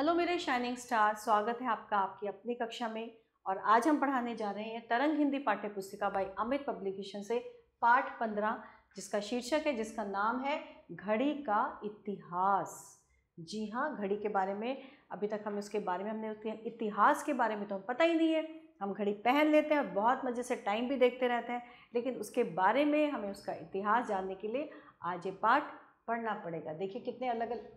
Hello मेरे shining star स्वागत है आपका आपकी अपनी कक्षा में। और आज हम पढ़ाने जा रहे हैं तरंग हिंदी पाठ्य पुस्तिका बाई अमित पब्लिकेशन से, पाठ पंद्रह, जिसका शीर्षक है, जिसका नाम है, घड़ी का इतिहास। जी हाँ घड़ी के बारे में, अभी तक हम उसके बारे में हमने इतिहास के बारे में तो हम पता ही नहीं है। हम घड़ी पहन लेते हैं और बहुत मज़े से टाइम भी देखते रहते हैं। लेकिन उसके बारे में हमें उसका इतिहास जानने के लिए आज ये पाठ पढ़ना पड़ेगा। देखिए कितने अलग अलग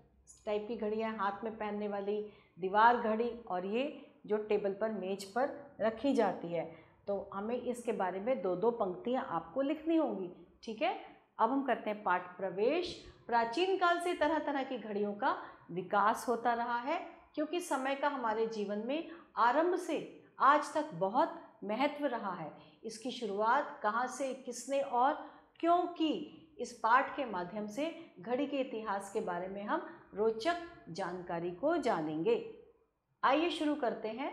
टाइप की घड़ियाँ हाथ में पहनने वाली दीवार घड़ी और ये जो टेबल पर मेज पर रखी जाती है। तो हमें इसके बारे में दो दो पंक्तियाँ आपको लिखनी होंगी, ठीक है? अब हम करते हैं पाठ प्रवेश। प्राचीन काल से तरह तरह की घड़ियों का विकास होता रहा है, क्योंकि समय का हमारे जीवन में आरंभ से आज तक बहुत महत्व रहा है। इसकी शुरुआत कहाँ से, किसने और क्यों की? इस पाठ के माध्यम से घड़ी के इतिहास के बारे में हम रोचक जानकारी को जानेंगे। आइए शुरू करते हैं।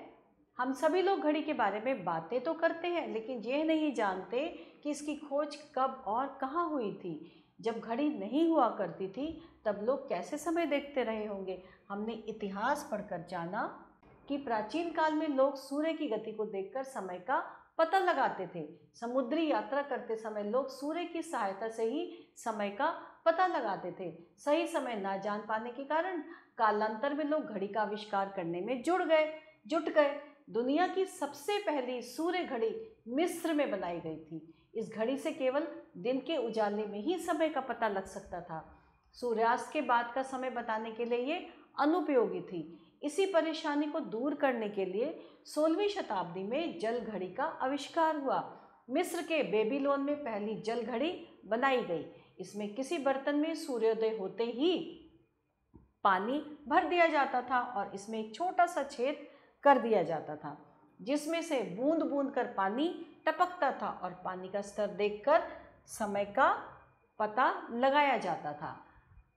हम सभी लोग घड़ी के बारे में बातें तो करते हैं, लेकिन यह नहीं जानते कि इसकी खोज कब और कहाँ हुई थी। जब घड़ी नहीं हुआ करती थी, तब लोग कैसे समय देखते रहे होंगे? हमने इतिहास पढ़कर जाना कि प्राचीन काल में लोग सूर्य की गति को देखकर समय का पता लगाते थे। समुद्री यात्रा करते समय लोग सूर्य की सहायता से ही समय का पता लगाते थे। सही समय ना जान पाने के कारण कालांतर में लोग घड़ी का आविष्कार करने में जुड़ गए, जुट गए। दुनिया की सबसे पहली सूर्य घड़ी मिस्र में बनाई गई थी। इस घड़ी से केवल दिन के उजाले में ही समय का पता लग सकता था। सूर्यास्त के बाद का समय बताने के लिए ये अनुपयोगी थी। इसी परेशानी को दूर करने के लिए सोलहवीं शताब्दी में जल घड़ी का आविष्कार हुआ। मिस्र के बेबीलोन में पहली जल घड़ी बनाई गई। इसमें किसी बर्तन में सूर्योदय होते ही पानी भर दिया जाता था और इसमें एक छोटा सा छेद कर दिया जाता था, जिसमें से बूंद बूंद कर पानी टपकता था और पानी का स्तर देखकर समय का पता लगाया जाता था।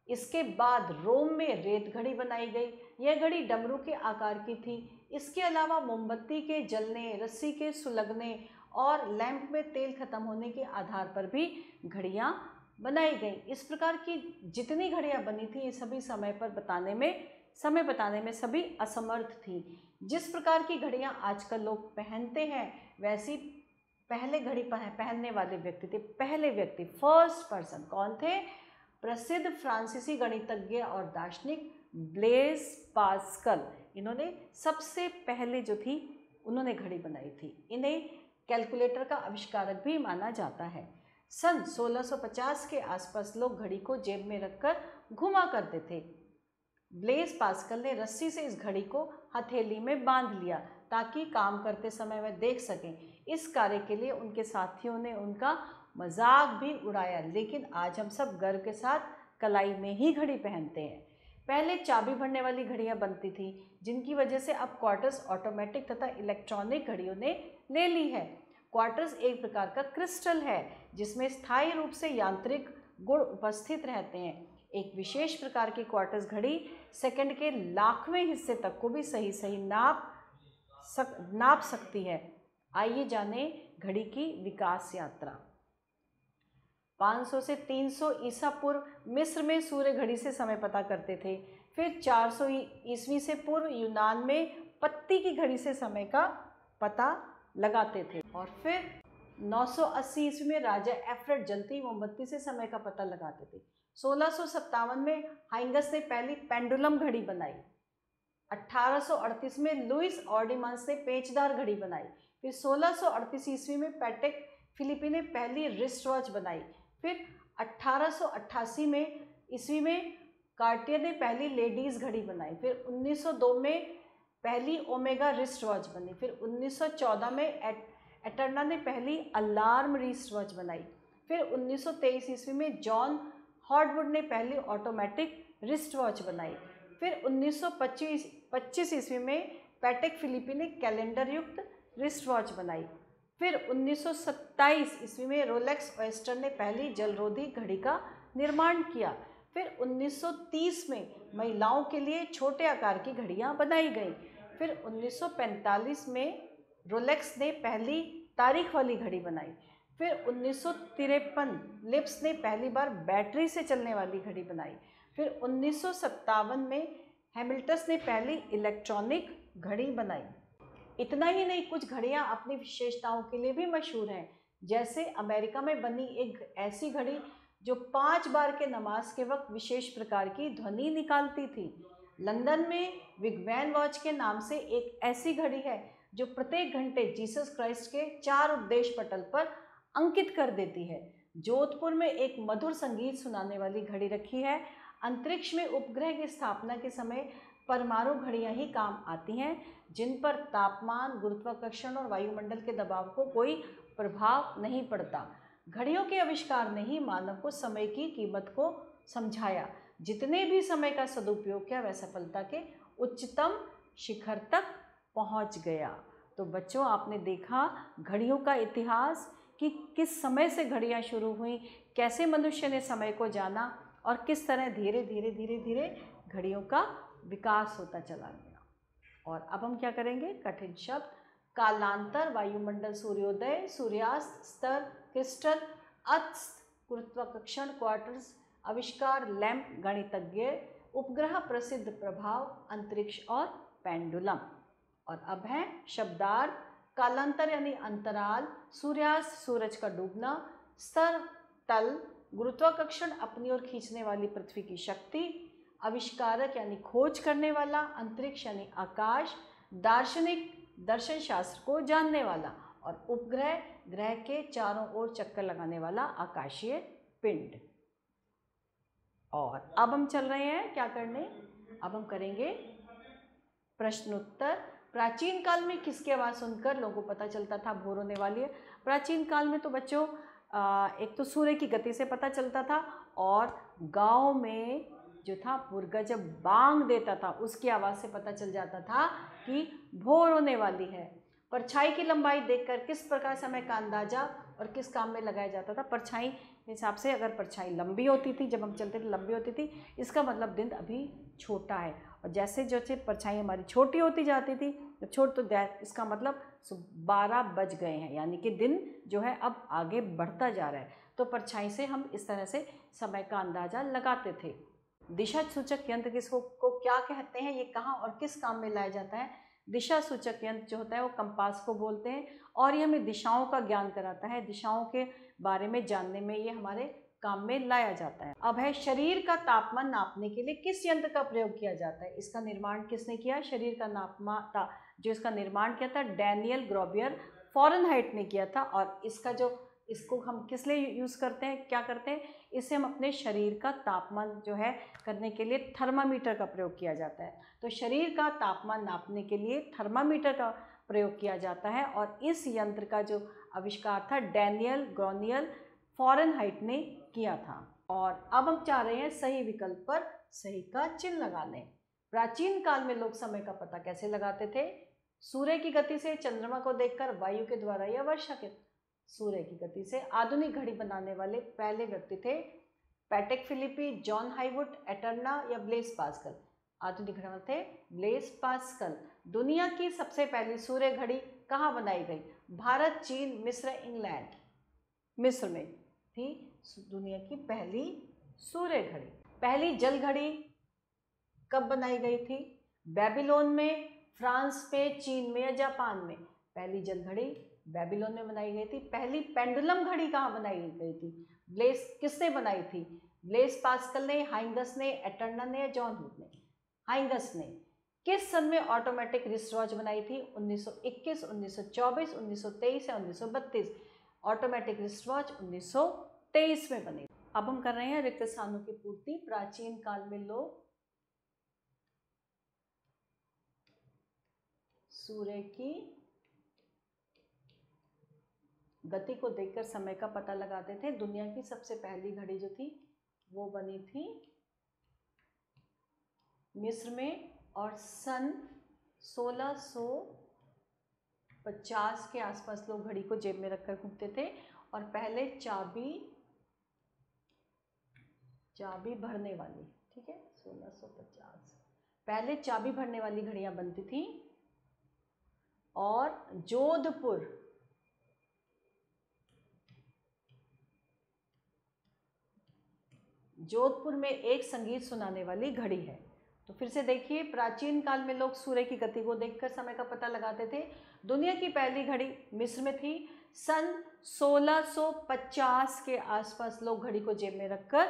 इसके बाद रोम में रेत घड़ी बनाई गई। यह घड़ी डमरू के आकार की थी। इसके अलावा मोमबत्ती के जलने, रस्सी के सुलगने और लैंप में तेल खत्म होने के आधार पर भी घड़ियाँ बनाई गई। इस प्रकार की जितनी घड़ियाँ बनी थी, ये सभी समय पर बताने में, समय बताने में सभी असमर्थ थी। जिस प्रकार की घड़ियाँ आजकल लोग पहनते हैं, वैसी पहले घड़ी पहनने वाले व्यक्ति थे। पहले व्यक्ति फ़र्स्ट पर्सन कौन थे? प्रसिद्ध फ्रांसीसी गणितज्ञ और दार्शनिक ब्लेस पास्कल। इन्होंने सबसे पहले जो थी, उन्होंने घड़ी बनाई थी। इन्हें कैलकुलेटर का आविष्कारक भी माना जाता है। सन 1650 के आसपास लोग घड़ी को जेब में रखकर घुमा करते थे। ब्लेस पास्कल ने रस्सी से इस घड़ी को हथेली में बाँध लिया ताकि काम करते समय वह देख सकें। इस कार्य के लिए उनके साथियों ने उनका मज़ाक भी उड़ाया, लेकिन आज हम सब गर्व के साथ कलाई में ही घड़ी पहनते हैं। पहले चाबी भरने वाली घड़ियाँ बनती थी, जिनकी वजह से अब क्वार्टर्स ऑटोमेटिक तथा इलेक्ट्रॉनिक घड़ियों ने ले ली है। क्वार्टर्स एक प्रकार का क्रिस्टल है, जिसमें स्थायी रूप से यांत्रिक गुण उपस्थित रहते हैं। एक विशेष प्रकार की क्वार्टर्स घड़ी सेकंड के लाखवें हिस्से तक को भी सही सही नाप सक, नाप सकती है। आइए जाने घड़ी की विकास यात्रा। 500 से 300 ईसा पूर्व मिस्र में सूर्य घड़ी से समय पता करते थे। फिर 400 ईस्वी से पूर्व यूनान में पत्ती की घड़ी से समय का पता लगाते थे। और फिर 980 ईस्वी में राजा एफ्रेड जलती मोमबत्ती से समय का पता लगाते थे। सोलह में हाइंगस ने पहली पेंडुलम घड़ी बनाई। 1838 में लुइस ऑर्डिमांस ने पेचदार घड़ी बनाई। फिर 1638 ईस्वी में पैटेक फिलिपी ने पहली रिस्ट वॉच बनाई। फिर 1888 में ईस्वी में कार्टियर ने पहली लेडीज़ घड़ी बनाई। फिर 1902 में पहली ओमेगा रिस्ट वॉच बनी फिर 1914 में एट, एटर्ना ने पहली अलार्म रिस्ट वॉच बनाई फिर 1923 ईस्वी में जॉन हॉटवुड ने पहली ऑटोमेटिक रिस्ट वॉच बनाई फिर 1925 25 ईस्वी में पैटेक फिलिपी ने कैलेंडर युक्त रिस्ट वॉच बनाई फिर 1927 ईस्वी में रोलेक्स वेस्टर्न ने पहली जलरोधी घड़ी का निर्माण किया फिर 1930 में महिलाओं के लिए छोटे आकार की घड़ियाँ बनाई गई। फिर 1945 में रोलेक्स ने पहली तारीख वाली घड़ी बनाई। फिर उन्नीस लिप्स ने पहली बार बैटरी से चलने वाली घड़ी बनाई। फिर उन्नीस सौ सत्तावन में हैमिल्टस ने पहली इलेक्ट्रॉनिक घड़ी बनाई। इतना ही नहीं, कुछ घड़ियाँ अपनी विशेषताओं के लिए भी मशहूर हैं। जैसे अमेरिका में बनी एक ऐसी घड़ी जो पाँच बार के नमाज़ के वक्त विशेष प्रकार की ध्वनि निकालती थी। लंदन में विगवैन वॉच के नाम से एक ऐसी घड़ी है, जो प्रत्येक घंटे जीसस क्राइस्ट के चार उपदेश पटल पर अंकित कर देती है। जोधपुर में एक मधुर संगीत सुनाने वाली घड़ी रखी है। अंतरिक्ष में उपग्रह की स्थापना के समय परमाणु घड़ियाँ ही काम आती हैं, जिन पर तापमान, गुरुत्वाकर्षण और वायुमंडल के दबाव को कोई प्रभाव नहीं पड़ता। घड़ियों के आविष्कार ने ही मानव को समय की कीमत को समझाया। जितने भी समय का सदुपयोग किया, वह सफलता के उच्चतम शिखर तक पहुँच गया। तो बच्चों, आपने देखा घड़ियों का इतिहास कि किस समय से घड़ियाँ शुरू हुई, कैसे मनुष्य ने समय को जाना और किस तरह धीरे धीरे धीरे धीरे घड़ियों का विकास होता चला गया। और अब हम क्या करेंगे? कठिन शब्द, कालांतर, वायुमंडल सूर्योदय, सूर्यास्त, स्तर क्रिस्टल अस्त गुरुत्वाकर्षण क्वार्टर्स, आविष्कार लैंप गणितज्ञ, उपग्रह प्रसिद्ध प्रभाव, अंतरिक्ष और पेंडुलम। और अब है शब्दार्थ, कालांतर यानी अंतराल, सूर्यास्त, सूरज का डूबना, स्तर, तल, गुरुत्वाकर्षण अपनी ओर खींचने वाली पृथ्वी की शक्ति, आविष्कारक यानी खोज करने वाला, अंतरिक्ष यानी आकाश, दार्शनिक दर्शन शास्त्र को जानने वाला और उपग्रह ग्रह के चारों ओर चक्कर लगाने वाला आकाशीय पिंड। और अब हम चल रहे हैं, क्या करने? अब हम करेंगे प्रश्नोत्तर। प्राचीन काल में किसकी आवाज़ सुनकर लोगों को पता चलता था? भोर होने वाली है। प्राचीन काल में तो बच्चों एक तो सूर्य की गति से पता चलता था और गाँव में जो था मुर्गा जब बांग देता था, उसकी आवाज़ से पता चल जाता था कि भोर होने वाली है। परछाई की लंबाई देखकर किस प्रकार समय का अंदाज़ा और किस काम में लगाया जाता था? परछाई के हिसाब से अगर परछाई लंबी होती थी, जब हम चलते थे लंबी होती थी, इसका मतलब दिन अभी छोटा है। और जैसे जैसे परछाई हमारी छोटी होती जाती थी, जब छोट तो इसका मतलब बारह बज गए हैं, यानी कि दिन जो है अब आगे बढ़ता जा रहा है। तो परछाई से हम इस तरह से समय का अंदाज़ा लगाते थे। दिशा सूचक यंत्र किसको, को क्या कहते हैं, ये कहाँ और किस काम में लाया जाता है? दिशा सूचक यंत्र जो होता है वो कंपास को बोलते हैं और ये हमें दिशाओं का ज्ञान कराता है। दिशाओं के बारे में जानने में ये हमारे काम में लाया जाता है। अब है, शरीर का तापमान नापने के लिए किस यंत्र का प्रयोग किया जाता है? इसका निर्माण किसने किया? शरीर का नापमा जो इसका निर्माण किया था, डैनियल ग्रोबियर फॉरन हाइट ने किया था और इसका जो इसको हम किस लिए यूज़ करते हैं, क्या करते हैं, इसे हम अपने शरीर का तापमान जो है करने के लिए थर्मामीटर का प्रयोग किया जाता है। तो शरीर का तापमान नापने के लिए थर्मामीटर का प्रयोग किया जाता है और इस यंत्र का जो आविष्कार था, डैनियल ग्रोनियल फॉरन हाइट ने किया था। और अब हम चाह रहे हैं सही विकल्प पर सही का चिन्ह लगाने। प्राचीन काल में लोग समय का पता कैसे लगाते थे? सूर्य की गति से चंद्रमा को देखकर वायु के द्वारा या वर्षा के सूर्य की गति से आधुनिक घड़ी बनाने वाले पहले व्यक्ति थे Patek Philippe, John Harwood Eterna या ब्लेस पास्कल। आधुनिक घड़ी थे ब्लेस पास्कल। दुनिया की सबसे पहली सूर्य घड़ी कहाँ बनाई गई? भारत, चीन, मिस्र, इंग्लैंड। मिस्र में थी दुनिया की पहली सूर्य घड़ी। पहली जल घड़ी कब बनाई गई थी? बेबीलोन में, फ्रांस में, चीन में या जापान में? पहली जल घड़ी बेबीलोन में बनाई गई थी। पहली पेंडुलम घड़ी कहाँ बनाई गई थी? ब्लेस किसने बनाई थी? ब्लेस पास्कल ने हाइंगस ने एटर्ना ने या जॉन हुड ने? हाइंगस ने। किस सन में ऑटोमेटिक रिस्ट वॉच बनाई थी? 1921, 1924, 1923 या 1932 ऑटोमेटिक रिस्ट वॉच 1923 में बनी। अब हम कर रहे हैं रिक्त स्थानों की पूर्ति। प्राचीन काल में लोग सूर्य की गति को देखकर समय का पता लगाते थे। दुनिया की सबसे पहली घड़ी जो थी, वो बनी थी मिस्र में और सन 1650 के आसपास लोग घड़ी को जेब में रखकर घूमते थे और पहले चाबी चाबी भरने वाली, ठीक है 1650 पहले चाबी भरने वाली घड़ियाँ बनती थी और जोधपुर जोधपुर में एक संगीत सुनाने वाली घड़ी है। तो फिर से देखिए, प्राचीन काल में लोग सूर्य की गति को देखकर समय का पता लगाते थे। दुनिया की पहली घड़ी मिस्र में थी। सन 1650 के आसपास लोग घड़ी को जेब में रखकर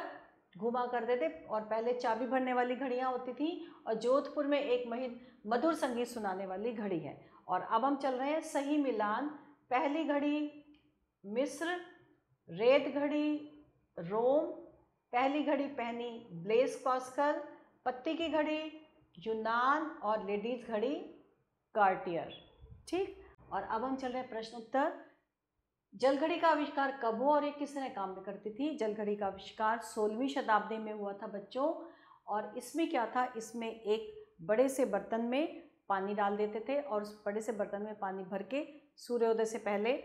घुमा करते थे और पहले चाबी भरने वाली घड़ियाँ होती थी और जोधपुर में एक महीन मधुर संगीत सुनाने वाली घड़ी है। और अब हम चल रहे हैं सही मिलान। पहली घड़ी मिस्र, रेत घड़ी, रोम पहली घड़ी पहनी ब्लेस पास्कल पत्ती की घड़ी, यूनान और लेडीज़ घड़ी कार्टियर ठीक? और अब हम चल रहे हैं प्रश्न उत्तर। जल घड़ी का आविष्कार कब हुआ और ये किस तरह काम करती थी? जल घड़ी का आविष्कार सोलहवीं शताब्दी में हुआ था बच्चों। और इसमें क्या था? इसमें एक बड़े से बर्तन में पानी डाल देते थे और उस बड़े से बर्तन में पानी भर के सूर्योदय से पहले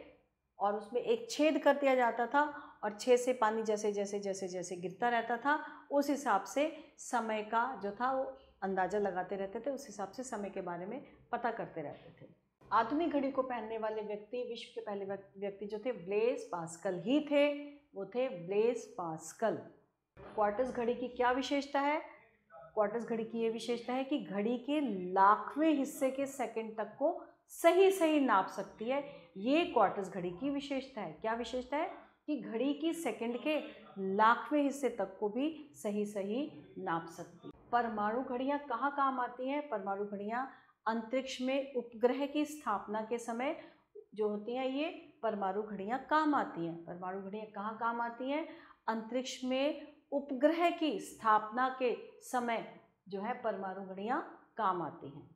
और उसमें एक छेद कर दिया जाता था और छः से पानी जैसे जैसे जैसे जैसे गिरता रहता था, उस हिसाब से समय का जो था वो अंदाज़ा लगाते रहते थे, उस हिसाब से समय के बारे में पता करते रहते थे। आधुनिक घड़ी को पहनने वाले व्यक्ति, विश्व के पहले व्यक्ति जो थे, ब्लेस पास्कल ही थे, वो थे ब्लेस पास्कल। क्वार्टर्स घड़ी की क्या विशेषता है? क्वार्टर्स घड़ी की ये विशेषता है कि घड़ी के लाखवें हिस्से के सेकंड तक को सही सही नाप सकती है। ये क्वार्टर्स घड़ी की विशेषता है। क्या विशेषता है? कि घड़ी की सेकंड के लाखवें हिस्से तक को भी सही सही नाप सकती परमाणु घड़ियाँ कहाँ काम आती हैं? परमाणु घड़ियाँ अंतरिक्ष में उपग्रह की स्थापना के समय जो होती हैं, ये परमाणु घड़ियाँ काम आती हैं। परमाणु घड़ियाँ कहाँ काम आती हैं? अंतरिक्ष में उपग्रह की स्थापना के समय जो है, परमाणु घड़ियाँ काम आती हैं।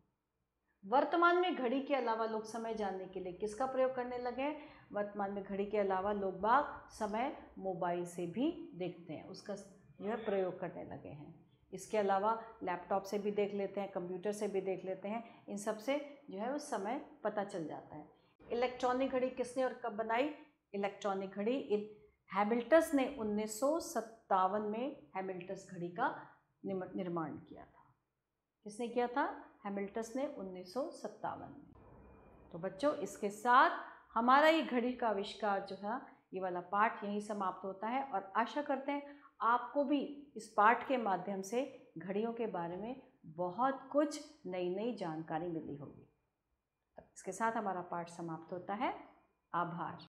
वर्तमान में घड़ी के अलावा लोग समय जानने के लिए किसका प्रयोग करने लगे वर्तमान में घड़ी के अलावा लोग बाग समय मोबाइल से भी देखते हैं, उसका जो है प्रयोग करने लगे हैं। इसके अलावा लैपटॉप से भी देख लेते हैं, कंप्यूटर से भी देख लेते हैं, इन सबसे जो है उस समय पता चल जाता है। इलेक्ट्रॉनिक घड़ी किसने और कब बनाई? इलेक्ट्रॉनिक घड़ी हैमिल्टस ने उन्नीस सौ सत्तावन में हैमिल्टस घड़ी का निर्माण किया था। किसने किया था? हैमिल्टस ने उन्नीस सौ सत्तावन में। तो बच्चों, इसके साथ हमारा ये घड़ी का आविष्कार जो है ये वाला पाठ यहीं समाप्त होता है और आशा करते हैं आपको भी इस पाठ के माध्यम से घड़ियों के बारे में बहुत कुछ नई नई जानकारी मिली होगी। तो इसके साथ हमारा पाठ समाप्त होता है। आभार।